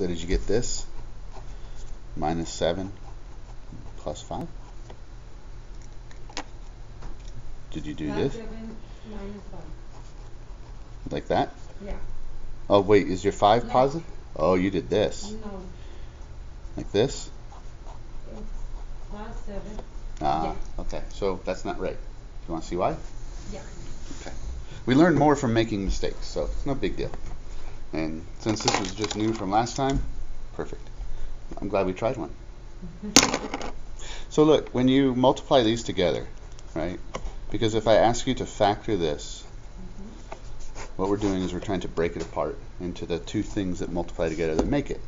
So did you get this? Minus 7 plus 5? Did you do this? seven minus five. Like that? Yeah. Oh, wait, is your 5 Yeah. positive? Oh, you did this. No, Like this? it's plus seven. Ah, okay. So that's not right. Do you want to see why? Yeah. Okay. We learn more from making mistakes, so it's no big deal. And since this was just new from last time, perfect. I'm glad we tried one. So look, when you multiply these together, right? Because if I ask you to factor this, mm-hmm. what we're doing is we're trying to break it apart into the two things that multiply together that make it.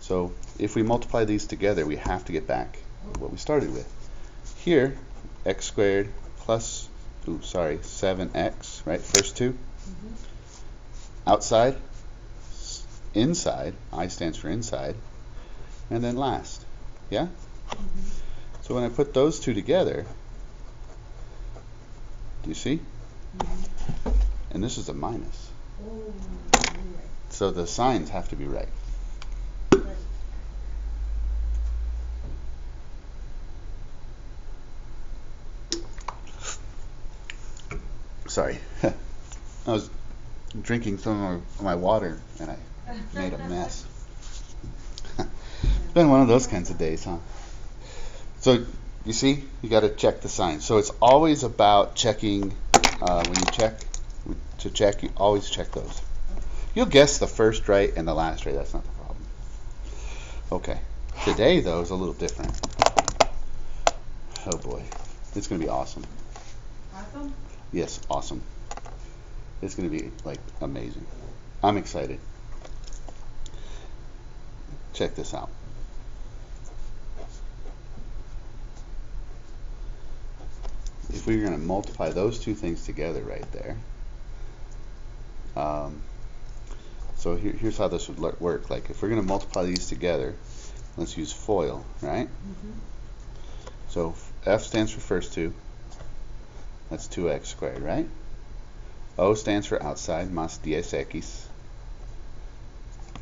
So if we multiply these together, we have to get back what we started with. Here, x squared plus, ooh, sorry, 7x, right? First two. Mm-hmm. Outside, inside, I stands for inside, and then last. Yeah? Mm-hmm. So when I put those two together, do you see? Mm-hmm. And this is a minus. Oh, So the signs have to be right. right. Sorry. I was drinking some of my water and I made a mess. Been one of those kinds of days, huh? So you see, you got to check the signs. So it's always about checking. Uh, when you check to check, you always check those. You'll guess the first right and the last right. That's not the problem. Okay. Today though is a little different. Oh boy, it's gonna be awesome. Awesome. Yes, awesome. It's going to be like amazing. I'm excited. Check this out. If we were going to multiply those two things together right there, um, so here, here's how this would work. Like if we're going to multiply these together, let's use FOIL, right? So F stands for first two. That's 2x squared, right? O stands for outside, más 10x.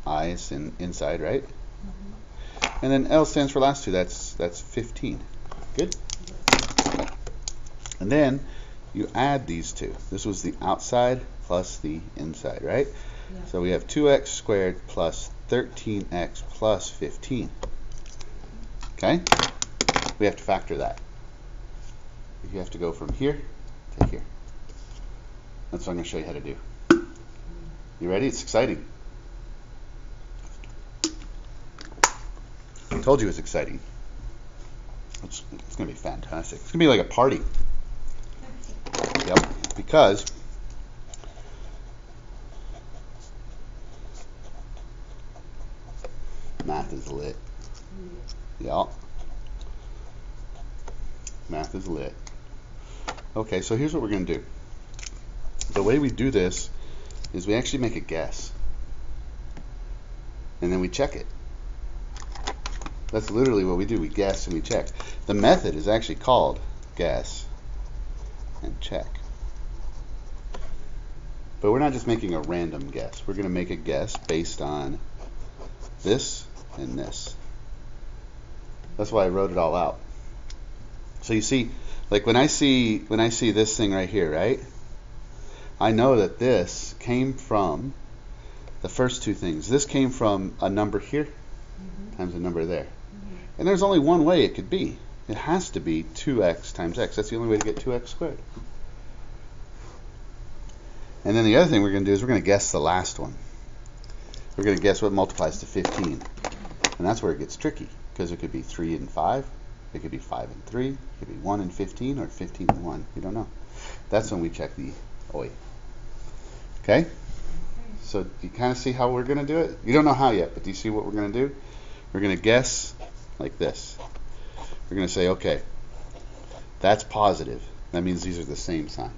I is in, inside, right? Mm-hmm. And then L stands for last two. That's that's 15. Good. And then you add these two. This was the outside plus the inside, right? Yeah. So we have 2x squared plus 13x plus 15. Okay? We have to factor that. You have to go from here to here. That's what I'm going to show you how to do. You ready? It's exciting. I told you it's exciting. It's, it's going to be fantastic. It's going to be like a party. Yep. Because math is lit. Mm-hmm. Yep. Math is lit. Okay, so here's what we're going to do. The way we do this is we actually make a guess. And then we check it. That's literally what we do. We guess and we check. The method is actually called guess and check. But we're not just making a random guess. We're going to make a guess based on this and this. That's why I wrote it all out. So you see, like when I see when I see this thing right here, right? I know that this came from the first two things. This came from a number here mm-hmm. times a number there. Mm-hmm. And there's only one way it could be. It has to be 2x times x. That's the only way to get 2x squared. And then the other thing we're going to do is we're going to guess the last one. We're going to guess what multiplies to 15. And that's where it gets tricky because it could be 3 and 5. It could be 5 and 3. It could be 1 and 15 or 15 and 1. You don't know. That's when we check the oh OI. Okay? So do you kind of see how we're going to do it? You don't know how yet, but do you see what we're going to do? We're going to guess like this. We're going to say, okay, that's positive. That means these are the same sign.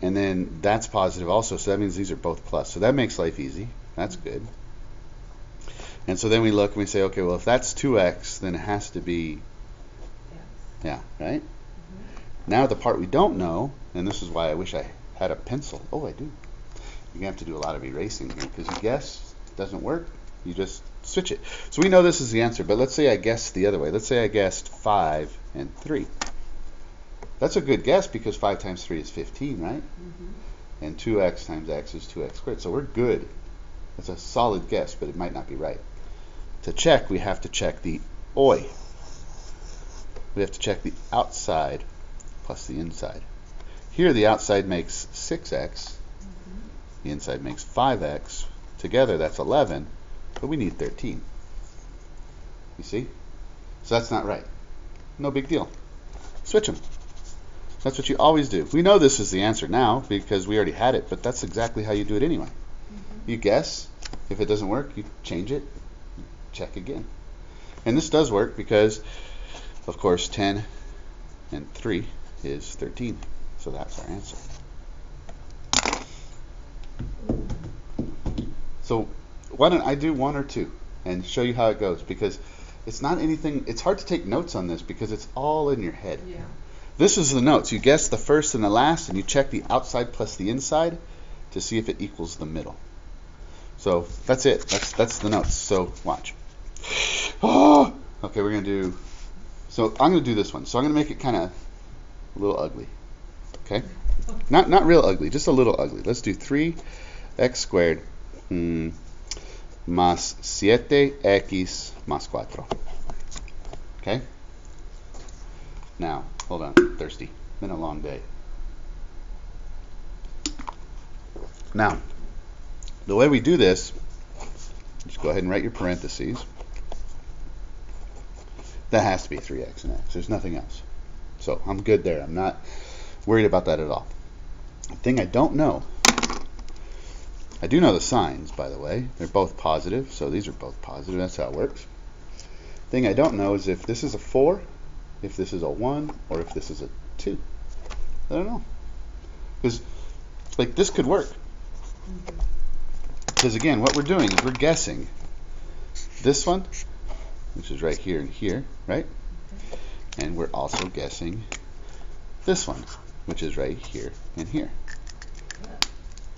And then that's positive also, so that means these are both plus. So that makes life easy. That's good. And so then we look and we say, okay, well, if that's 2x, then it has to be, yeah, right? Now the part we don't know, and this is why I wish I had a pencil. Oh, I do. You're going to have to do a lot of erasing here because you guess doesn't work, you just switch it. So we know this is the answer, but let's say I guessed the other way. Let's say I guessed 5 and 3. That's a good guess because 5 times 3 is 15, right? Mm-hmm. And 2x times x is 2x squared. So we're good. That's a solid guess, but it might not be right. To check, we have to check the oi. We have to check the outside plus the inside. Here, the outside makes 6x, the inside makes 5x. Together, that's 11, but we need 13. You see? So that's not right. No big deal. Switch them. That's what you always do. We know this is the answer now because we already had it, but that's exactly how you do it anyway. Mm-hmm. You guess. If it doesn't work, you change it, check again. And this does work because, of course, 10 and 3 is 13. So that's our answer. So why don't I do one or two and show you how it goes because it's not anything it's hard to take notes on this because it's all in your head. Yeah. This is the notes. You guess the first and the last and you check the outside plus the inside to see if it equals the middle. So that's it. That's that's the notes. So watch. Oh, okay, we're gonna do. So I'm gonna do this one. So I'm gonna make it kind of a little ugly. Okay, not not real ugly, just a little ugly. Let's do three x squared mm, más siete x más cuatro. Okay. Now hold on, thirsty. Been a long day. Now, the way we do this, just go ahead and write your parentheses. That has to be 3x and x. There's nothing else. So I'm good there. I'm not worried about that at all. The thing I don't know, I do know the signs, by the way. They're both positive, so these are both positive. That's how it works. The Thing I don't know is if this is a 4, if this is a 1, or if this is a 2. I don't know. Because, like, this could work. Because again, what we're doing is we're guessing this one, which is right here and here, right? And we're also guessing this one, which is right here and here.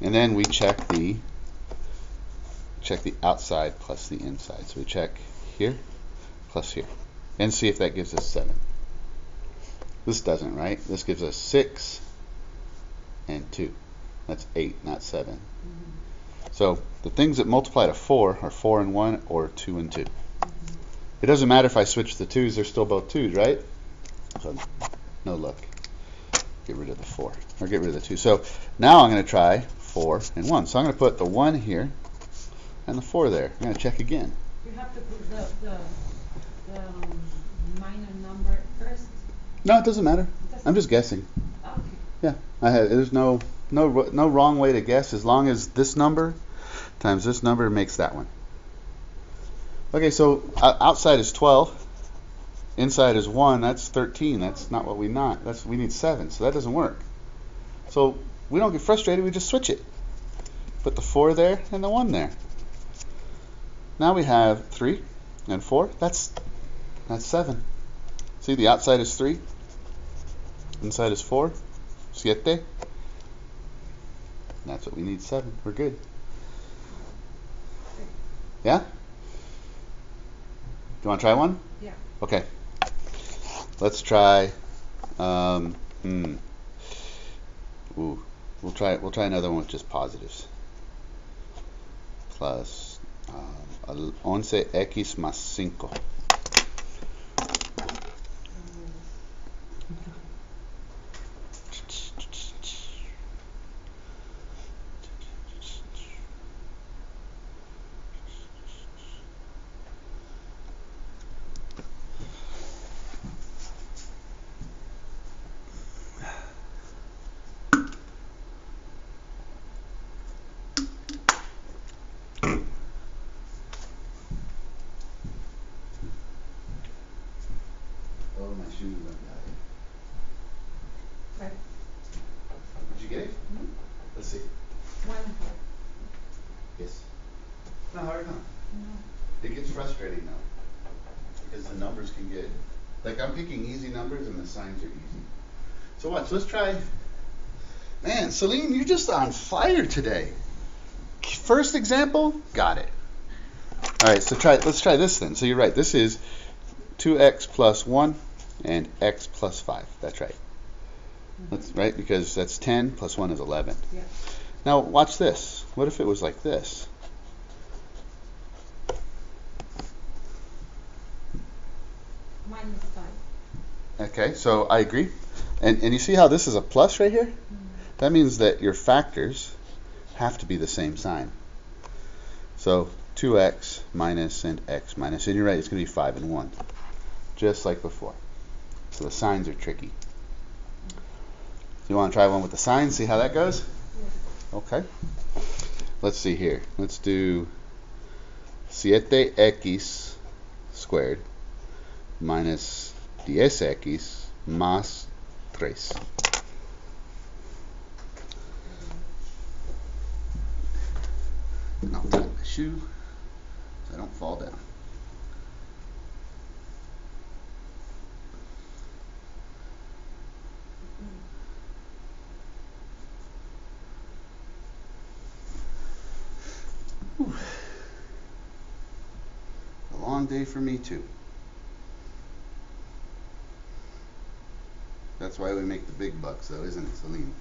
And then we check the check the outside plus the inside. So we check here plus here and see if that gives us 7. This doesn't, right? This gives us 6 and 2. That's 8, not 7. So the things that multiply to 4 are 4 and 1 or 2 and 2. It doesn't matter if I switch the 2's, they're still both 2's, right? So no look. Get rid of the 4 or get rid of the 2. So now I'm going to try 4 and 1. So I'm going to put the 1 here and the 4 there. I'm going to check again. You have to put the, the, the um, minor number first. No, it doesn't matter. Doesn't- I'm just guessing. Okay. Yeah, I have, there's no no no wrong way to guess as long as this number times this number makes that one. Okay, so uh, outside is 12, inside is 1, that's 13. That's not what we not. That's we need 7, so that doesn't work. So we don't get frustrated, we just switch it. Put the 4 there and the 1 there. Now we have 3 and 4. That's that's 7. See the outside is 3, inside is 4. Siete. That's what we need, seven. We're good. Yeah? Do you want to try one? Yeah. Okay. Let's try. Um, hmm. Ooh. We'll try. We'll try another one with just positives. Plus um, once x más cinco. My shoes. Right. Did you get it? Mhm. Let's see. One and four. Yes. Not hard, huh? No. It gets frustrating though, because the numbers can get, like I'm picking easy numbers and the signs are easy. So watch, let's try. Man, Celine, you're just on fire today. First example, got it. All right, so try. Let's try this then. So you're right. This is 2x plus 1 and x plus 5. That's right. That's right because that's 10 plus 1 is 11. Yeah. Now watch this. What if it was like this? Minus. Okay, so I agree. And and you see how this is a plus right here? Mm-hmm. That means that your factors have to be the same sign. So 2x minus and x minus. And you're right, it's going to be 5 and 1. Just like before. So the signs are tricky. You want to try one with the signs, see how that goes? Okay. Let's see here. Let's do 7x squared minus 10x más 3. And I'll tie my shoe so I don't fall down. For me too. That's why we make the big bucks though, isn't it, Celine?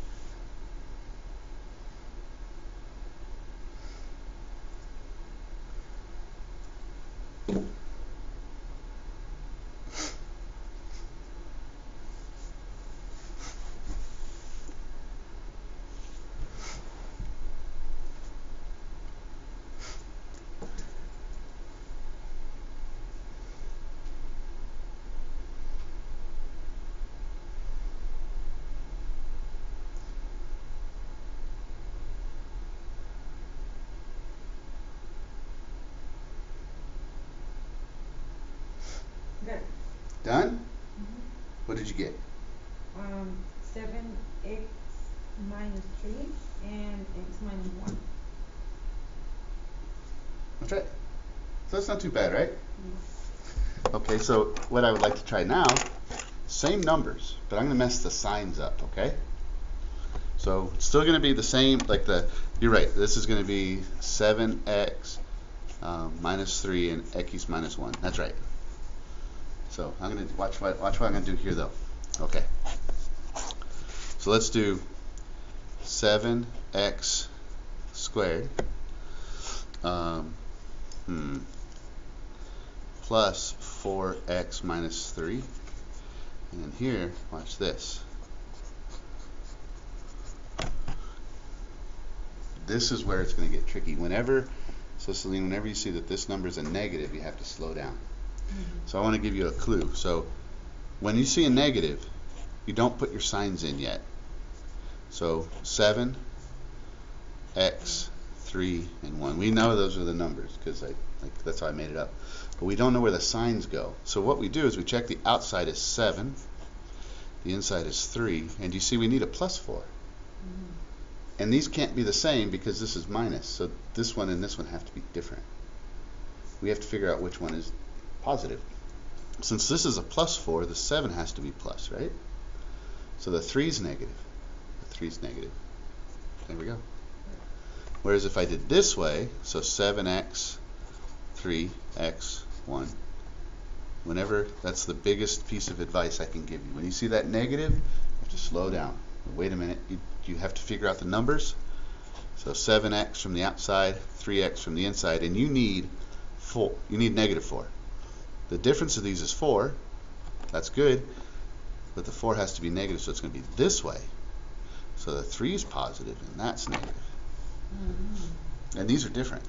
Good. Done? What did you get? Um, seven x minus three and x minus one. That's right. So that's not too bad, right? Okay, so what I would like to try now, same numbers, but I'm going to mess the signs up, okay? So it's still going to be the same, like the, you're right, this is going to be 7x um, minus 3 and x minus 1. That's right. So I'm going to, watch what, watch what I'm going to do here though. Okay. So let's do 7x squared. Um, hmm plus 4x minus 3. And here, watch this. This is where it's going to get tricky. Whenever, so Celine, whenever you see that this number is a negative, you have to slow down. So I want to give you a clue. So when you see a negative, you don't put your signs in yet. So 7, x, 3, and 1. We know those are the numbers because I like that's how I made it up. But we don't know where the signs go. So what we do is we check the outside is 7, the inside is 3, and you see we need a plus 4. Mm-hmm. And these can't be the same because this is minus. So this one and this one have to be different. We have to figure out which one is positive. Since this is a plus 4, the 7 has to be plus, right? So the 3 is negative. The 3 is negative. There we go. Whereas if I did this way, so 7x, 3x, 1, whenever, that's the biggest piece of advice I can give you. When you see that negative, you have to slow down. Wait a minute, you, you have to figure out the numbers. So 7x from the outside, 3x from the inside, and you need 4. You need negative 4. The difference of these is 4. That's good. But the 4 has to be negative, so it's going to be this way. So the 3 is positive, and that's negative. Mm-hmm. And these are different.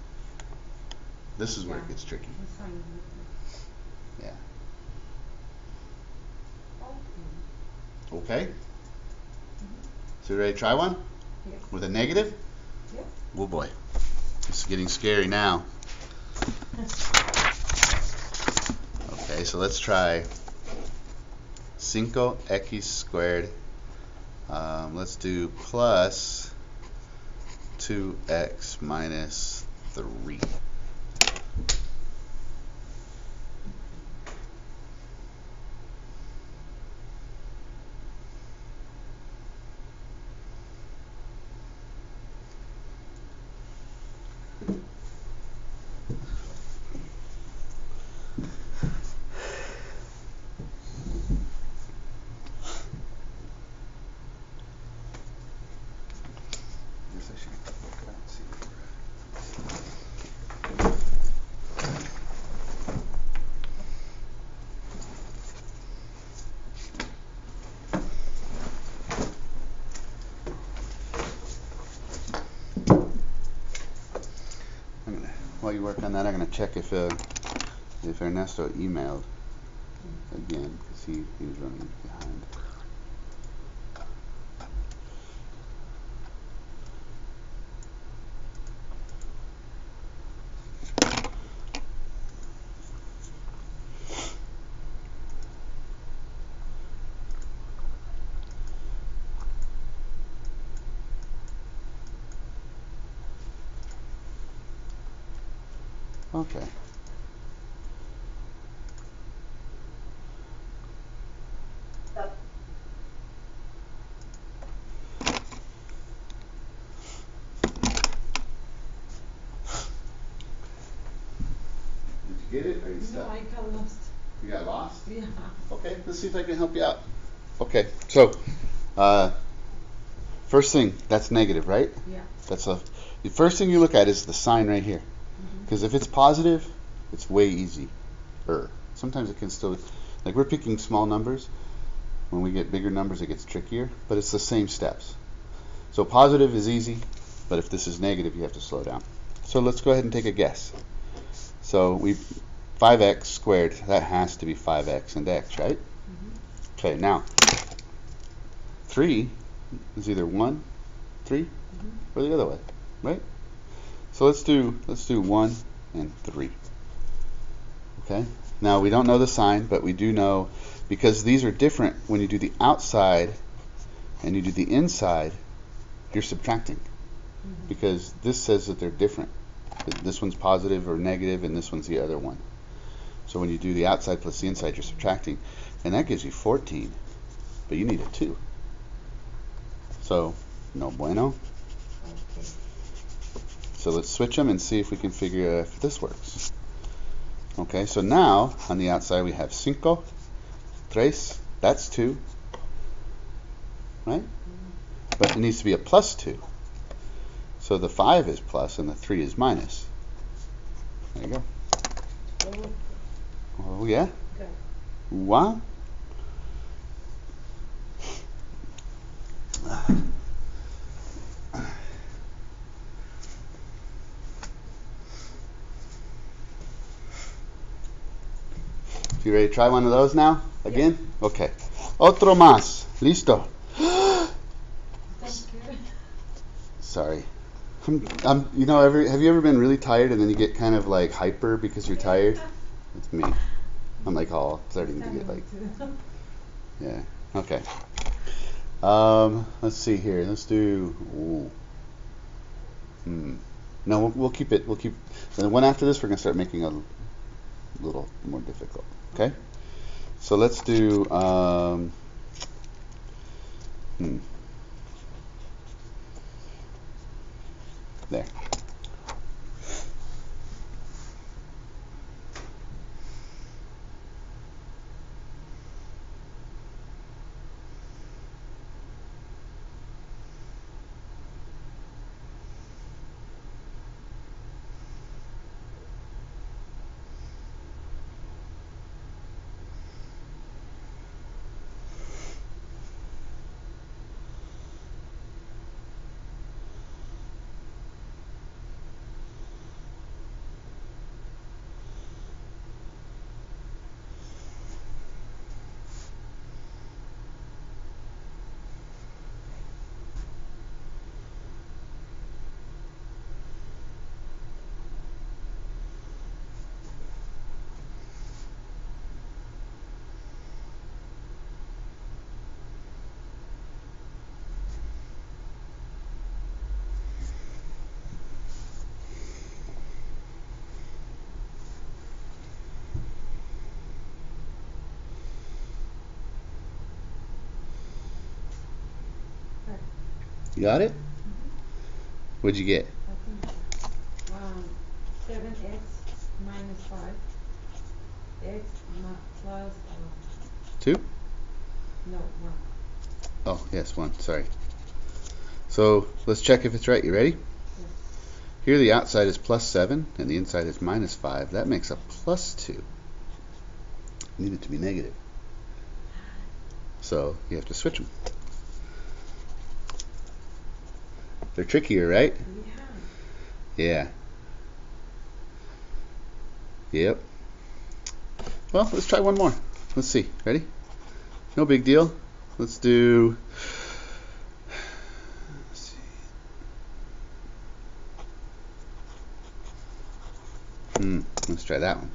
This is where it gets tricky. The sign is Yeah. Okay. Okay? So you ready to try one? Yes. With a negative? Yes. Oh boy. This is getting scary now. Okay, so let's try 5x squared. Um, let's do plus 2x minus 3. while you work on that, I'm gonna check if uh, if Ernesto emailed again because he, he was running behind. Okay. Did you get it? Are you No. I got lost. You got lost? Yeah. Okay, let's see if I can help you out. Okay, so uh, first thing, that's negative, right? Yeah. That's a the first thing you look at is the sign right here. Because if it's positive, it's way easy. Er, sometimes it can still like we're picking small numbers. When we get bigger numbers, it gets trickier, but it's the same steps. So positive is easy, but if this is negative, you have to slow down. So let's go ahead and take a guess. So we 5x squared, that has to be 5x and x, right? Mhm. Okay, now 3 is either 1, 3, Mhm. or the other way, right? So let's do let's do 1 and 3. Okay? Now we don't know the sign, but we do know because these are different when you do the outside and you do the inside, you're subtracting Mhm. because this says that they're different. This one's positive or negative and this one's the other one. So when you do the outside plus the inside, you're subtracting and that gives you 14. But you need a 2. So, no bueno. Okay. So let's switch them and see if we can figure if this works. Okay, so now on the outside we have cinco, tres, that's 2. Right? But it needs to be a plus 2. So the 5 is plus and the 3 is minus. There you go. Oh, yeah? Wow. You ready to try one of those now? Again? Okay. Otro más. Listo. Sorry. I'm, I'm, you know, every, have you ever been really tired and then you get kind of like hyper because you're tired? It's me. I'm like all starting to get like, yeah. Okay. Um, let's see here. Let's do. Ooh. Hmm. No, we'll, we'll keep it. We'll keep. The one after this, we're gonna start making a little more difficult. Okay. So let's do. Um, hmm. There. You got it? What'd you get? I think. Um, seven x minus five. X plus, uh, Two? no, one. Oh, yes, one. Sorry. So let's check if it's right. You ready? Here the outside is plus 7 and the inside is minus 5. That makes a plus 2. Need it to be negative. So you have to switch them. They're trickier, right? Yeah. Yeah. Yep. Well, let's try one more. Let's see. Ready? No big deal. Let's do. Let's see. Hmm. Let's try that one.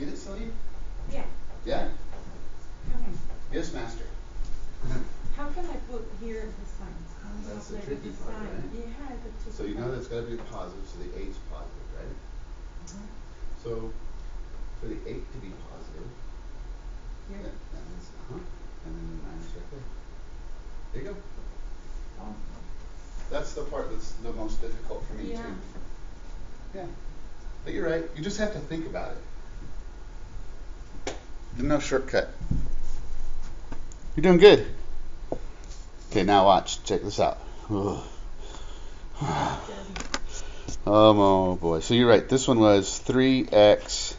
Get it, Celine? Yeah, Yeah. come. Yes, master. How can I put here the signs? How do I That's the tricky part, sign? right? Yeah, the tricky So you know that's got to be positive, so the eight's positive, right? Uh-huh. So for the eight to be positive, Here. that, that means uh-huh, and then the minus right there. There you go. Oh, That's the part that's the most difficult for me Yeah. too. Yeah. But you're right. You just have to think about it. No shortcut. You're doing good. Okay, now watch. Check this out. Ugh. Um, oh boy. So you're right. This one was 3x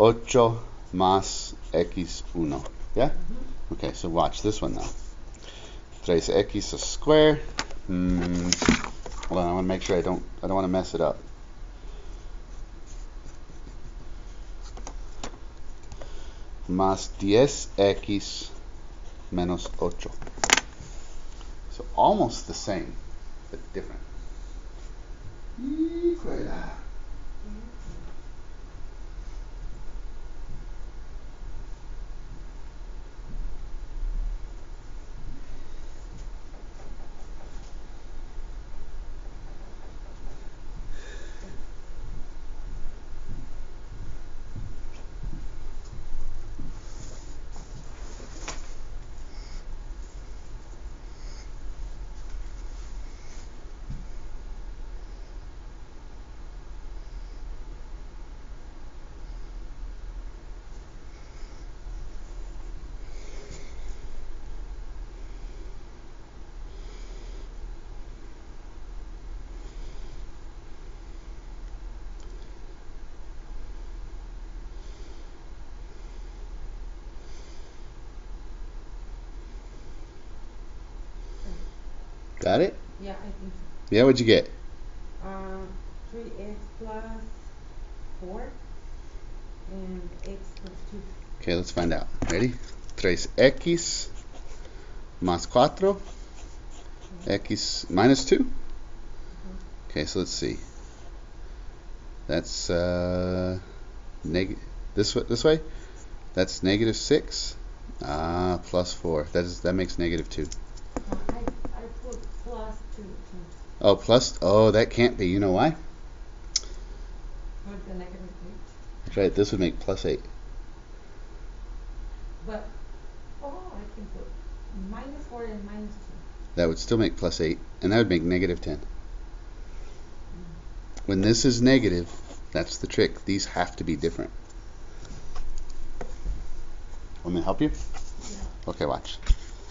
8 más x 1. Yeah? Mhm. Okay, so watch this one now. 3x square. Hmm. Hold on, I want to make sure I don't I don't want to mess it up. Más 10x menos 8. So almost the same, but different. Got it? Yeah, I think so. Yeah, what'd you get? Um, three x plus four and x plus two. Okay, let's find out. Ready? 3x más 4 x minus 2 Okay, so let's see. That's uh, neg this way. This way. That's negative six. Ah, plus four. That is that makes negative two. I, I put plus two, Oh, plus. Oh, that can't be. You know why? put the negative eight. That's right. This would make plus eight. But, oh, I can put minus four and minus two. That would still make plus eight, and that would make negative ten. When this is negative, that's the trick. These have to be different. Want me to help you? Yeah. Okay, watch.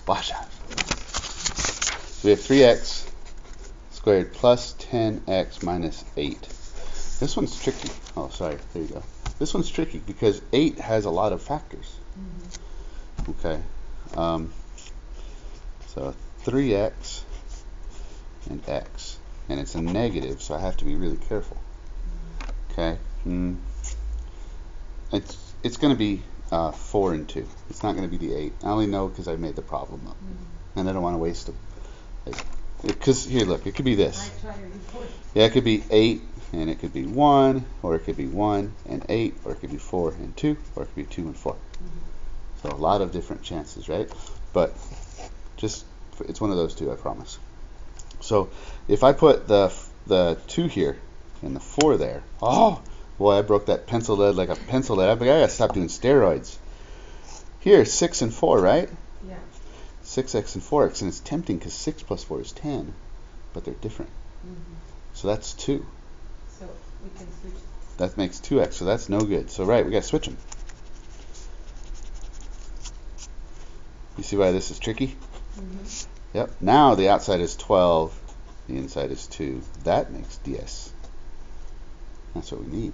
Watch out. We have 3x squared plus 10x minus 8. This one's tricky. Oh, sorry. There you go. This one's tricky because 8 has a lot of factors. Mhm. Okay. Um, so 3x and x. And it's a negative, so I have to be really careful. Okay. Mm. It's it's going to be uh, 4 and 2. It's not going to be the 8. I only know because I made the problem up. Mhm. And I don't want to waste them. Because, here, look, it could be this. I try to report. Yeah, it could be 8 and it could be 1, or it could be 1 and 8, or it could be 4 and 2, or it could be 2 and 4. Mm-hmm. So a lot of different chances, right? But just it's one of those two, I promise. So if I put the the 2 here and the 4 there, oh boy, I broke that pencil lead like a pencil lead. I gotta stop doing steroids. Here, 6 and 4, right? Yeah. 6x and 4x, and it's tempting because 6 plus 4 is 10, but they're different. Mhm. So that's 2. So we can switch. That makes 2x, so that's no good. So right, we gotta switch them. You see why this is tricky? Mhm. Yep. Now the outside is 12, the inside is 2. That makes ds. That's what we need.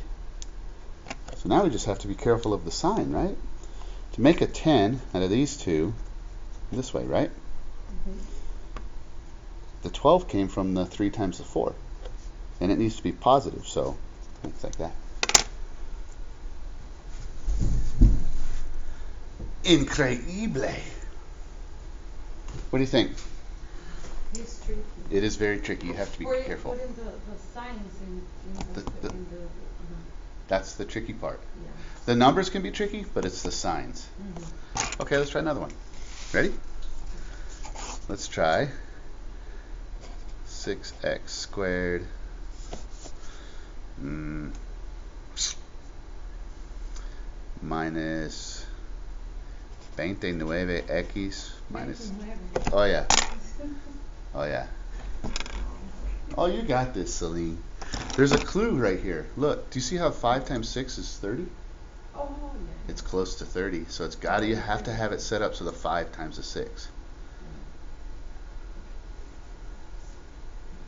So now we just have to be careful of the sign, right? To make a 10 out of these two, this way, right? Mhm. The 12 came from the 3 times the 4. And it needs to be positive, so it's like that. Increíble. What do you think? It's tricky. It is very tricky. You have to be Put- careful. Putting the, the signs in, in the, The- the- in the, uh, That's the tricky part. yeah. The numbers can be tricky, but it's the signs. Mhm. Okay, let's try another one. Ready? Let's try 6x squared mm, minus 29x minus. Oh, yeah. Oh, yeah. Oh, you got this, Celine. There's a clue right here. Look, do you see how 5 times 6 is 30? Oh, yeah. It's close to 30, so it's got to, you have to have it set up so the 5 times the 6.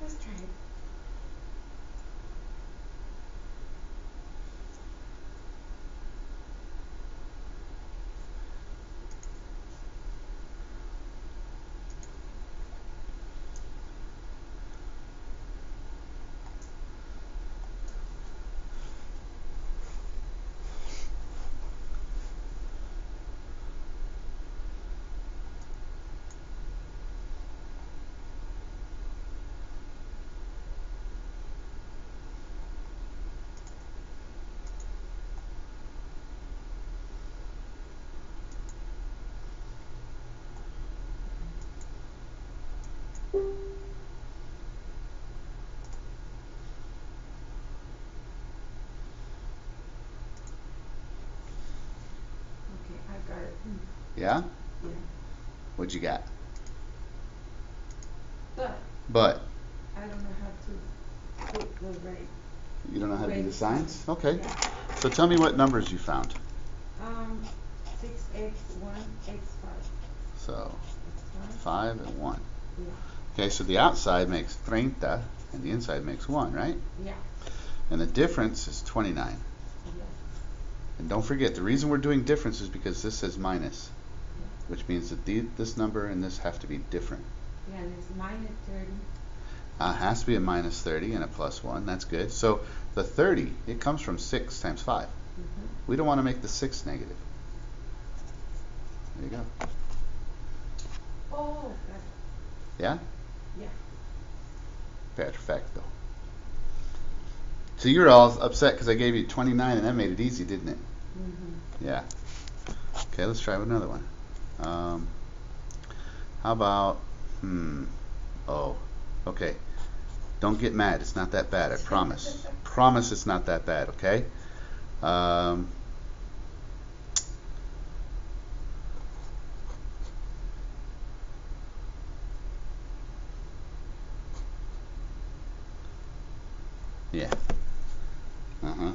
Let's try it. Okay, I got it. Mm, Yeah? Yeah. What'd you got? But But I don't know how to put the right. you don't know how to do the signs? Okay. Yeah. So tell me what numbers you found. Um, six x one x five. So X five. 5 and 1. Yeah. Okay, so the outside makes 30 and the inside makes 1, right? Yeah. And the difference is 29. Yeah. And don't forget, the reason we're doing difference is because this says minus. Which means that the, this number and this have to be different. Yeah, and it's minus thirty. Uh, has to be a minus 30 and a plus 1. That's good. So the 30, it comes from 6 times 5. Mm-hmm. We don't want to make the 6 negative. There you go. Oh. Yeah? Yeah. Perfecto. So you're all upset because I gave you 29 and that made it easy, didn't it? Mm-hmm. Yeah. Okay, let's try another one. Um, how about, hmm, oh, okay. Don't get mad. It's not that bad. I promise. promise it's not that bad. Okay. Um, yeah. Uh huh.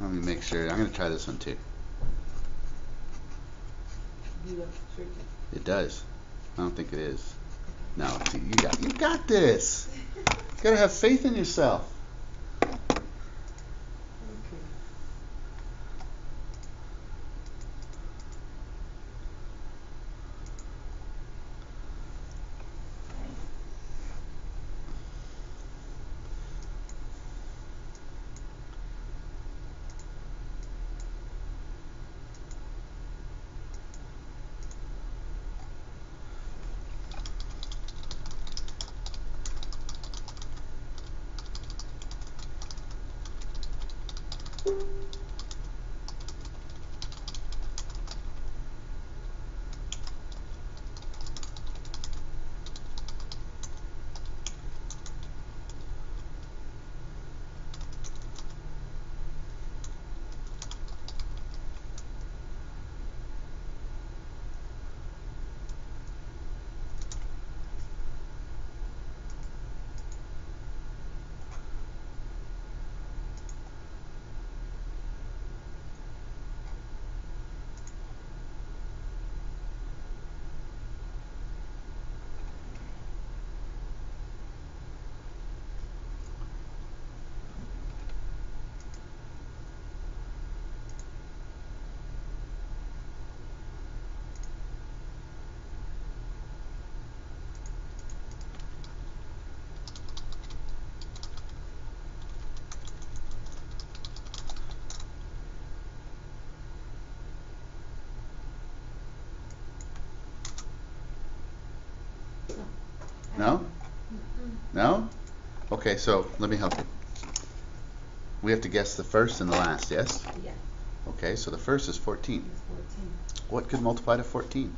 Let me make sure. I'm gonna try this one too. It does. I don't think it is. No, you got you got this. You gotta have faith in yourself. Okay. No? No? Okay, so let me help you. We have to guess the first and the last, yes? Yeah, Okay, so the first is 14. it's fourteen. What could multiply to 14?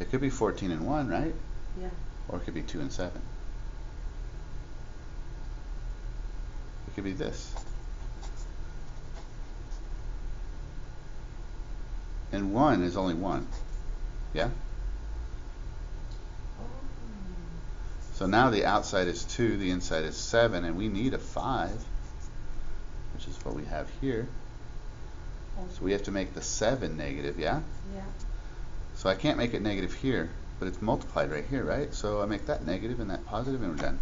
It could be 14 and 1, right? Yeah. Or it could be 2 and 7. It could be this. And 1 is only 1. Yeah? Oh. So now the outside is 2, the inside is 7, and we need a 5, which is what we have here. So we have to make the 7 negative, yeah? Yeah. So I can't make it negative here, but it's multiplied right here, right? So I make that negative and that positive, and we're done.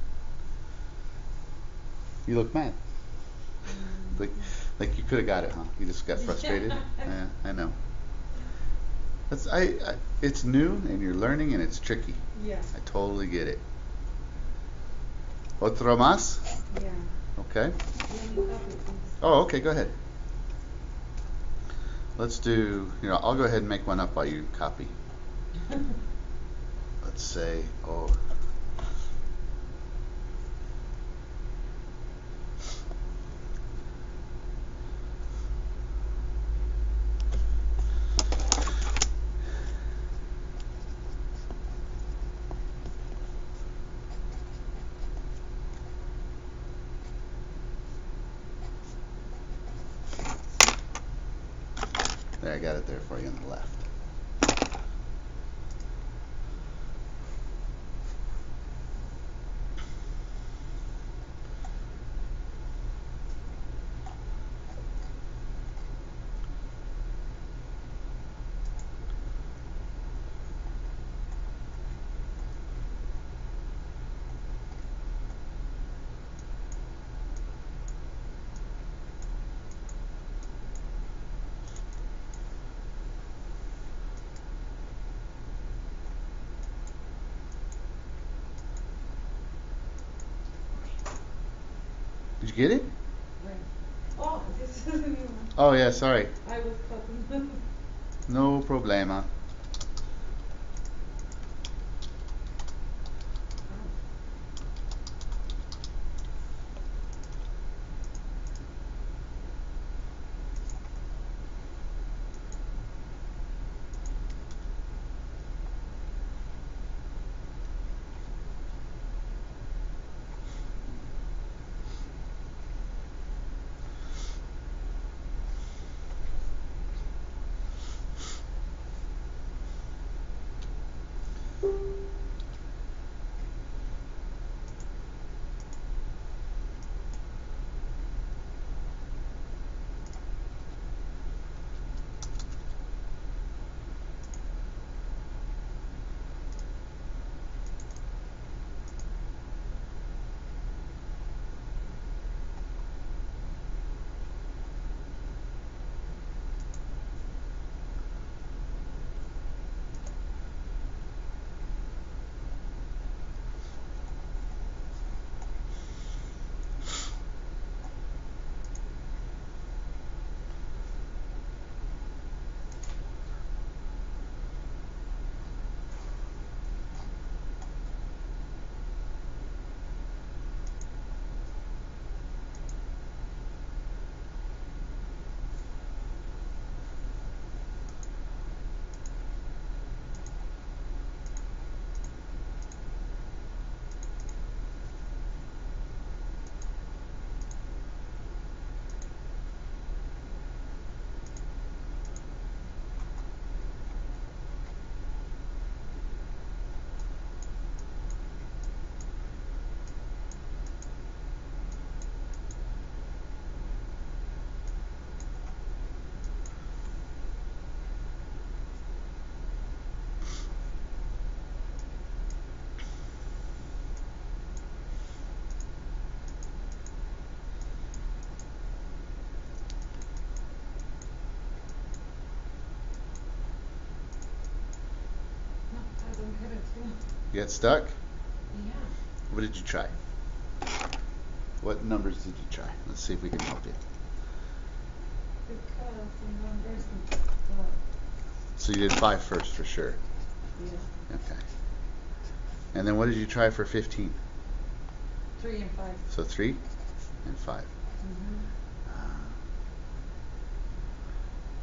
You look mad. Mm-hmm. Like, like you could have got it, huh? You just got frustrated. yeah, I know. That's I, I. It's new, and you're learning, and it's tricky. Yeah. I totally get it. Otro más? Yeah. Okay. Let me copy things. Oh, okay. Go ahead. Let's do. You know, I'll go ahead and make one up while you copy. Let's say, oh. I got it there for you on the left. Get it? Right. Oh, this is new. Oh yeah, sorry. I was. No problema. You got stuck? Yeah. What did you try? What numbers did you try? Let's see if we can help you. Because the numbers, So you did five first for sure. yeah, Okay. And then what did you try for 15? three and five. So 3 and 5. Mm-hmm.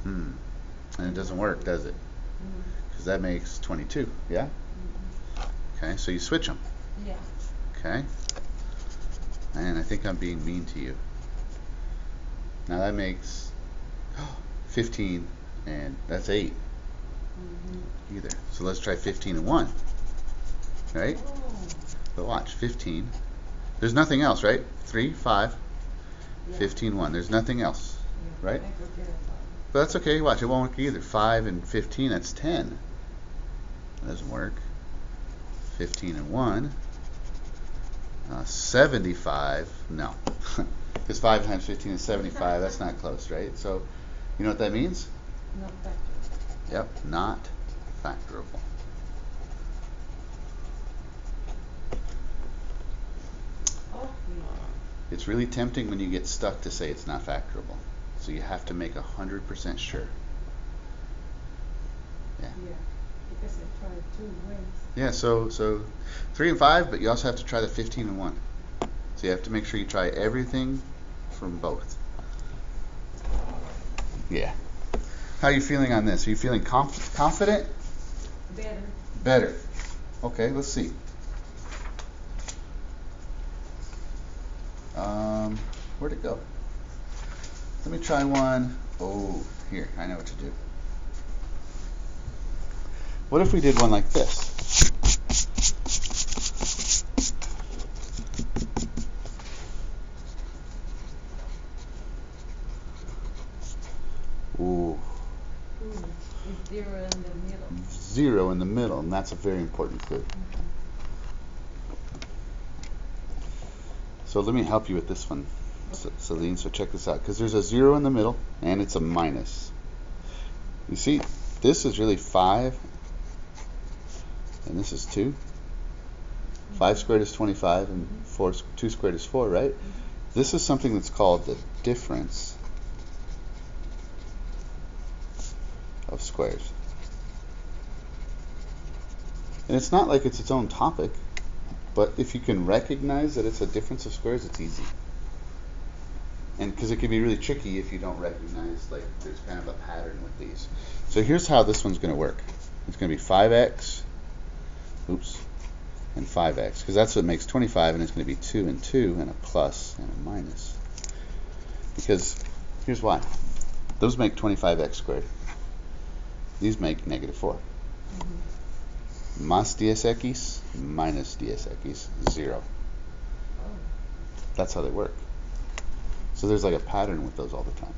Hmm. And it doesn't work, does it? Mm-hmm. Because that makes 22, yeah? Mm-hmm. Okay, so you switch them. Yeah. Okay. Man, I think I'm being mean to you. Now that makes 15 and that's 8 Mm-hmm. either. So let's try 15 and 1. Right? Oh, But watch, 15. There's nothing else, right? 3, 5, yeah. 15, 1. There's nothing else. Yeah, right? I forget about it. But that's okay. Watch, it won't work either. 5 and 15, that's 10. That doesn't work. 15 and 1. Uh, 75. No. Because 5 times 15 is 75. That's not close, right? So, you know what that means? Not factor. Yep, not factorable. Oh. It's really tempting when you get stuck to say it's not factorable. So you have to make 100% sure. Yeah. Yeah, because I tried two ways. Yeah, so so 3 and 5, but you also have to try the 15 and 1. So you have to make sure you try everything from both. Yeah. How are you feeling on this? Are you feeling conf- confident? Better. Better. Okay, let's see. Um, where'd it go? Let me try one. Oh, here, I know what to do. What if we did one like this? Ooh, Ooh, zero in the middle. zero in the middle, and that's a very important clue. Mhm. So let me help you with this one, C- Celine. So check this out, because there's a zero in the middle and it's a minus. You see, this is really five, and this is two. Five squared is 25, and mm-hmm. four, two squared is four, right? Mm-hmm. This is something that's called the difference of squares. And it's not like it's its own topic. But if you can recognize that it's a difference of squares, it's easy. And because it can be really tricky if you don't recognize, like, there's kind of a pattern with these. So here's how this one's going to work it's going to be 5x, oops, and 5x, because that's what makes 25, and it's going to be 2 and 2, and a plus and a minus. Because here's why those make 25x squared, these make negative 4 Mhm. más 10x minus 10x, 0. Oh, That's how they work. So there's like a pattern with those all the time.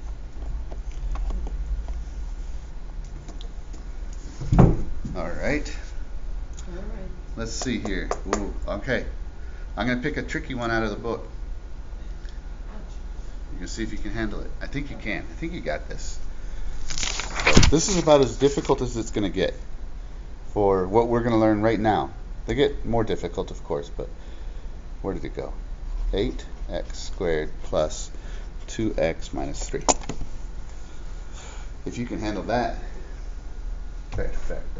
All right. Let's see here. Ooh, okay. I'm going to pick a tricky one out of the book. You can see if you can handle it. I think you can. I think you got this. This is about as difficult as it's going to get for what we're going to learn right now. They get more difficult, of course, but where did it go? 8x squared plus 2x minus 3. If you can handle that, perfecto.